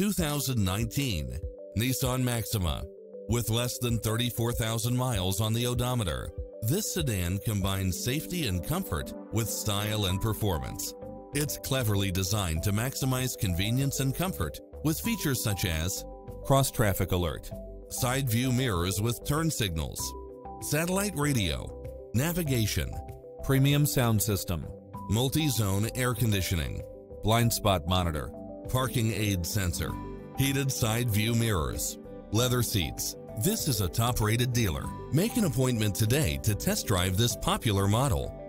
2019 Nissan Maxima. With less than 34,000 miles on the odometer, this sedan combines safety and comfort with style and performance. It's cleverly designed to maximize convenience and comfort with features such as cross-traffic alert, side view mirrors with turn signals, satellite radio, navigation, premium sound system, multi-zone air conditioning, blind spot monitor, parking aid sensor, heated side view mirrors, leather seats. This is a top-rated dealer. Make an appointment today to test drive this popular model.